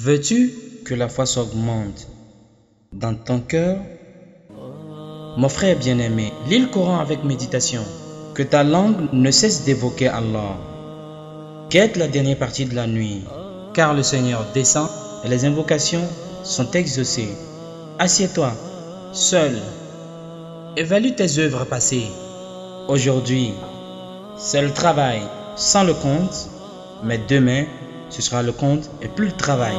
Veux-tu que la foi s'augmente dans ton cœur? Mon frère bien-aimé, lis le Coran avec méditation. Que ta langue ne cesse d'évoquer Allah. Quête la dernière partie de la nuit, car le Seigneur descend et les invocations sont exaucées. Assieds-toi, seul. Évalue tes œuvres passées. Aujourd'hui, c'est le travail sans le compte, mais demain, ce sera le compte et plus le travail.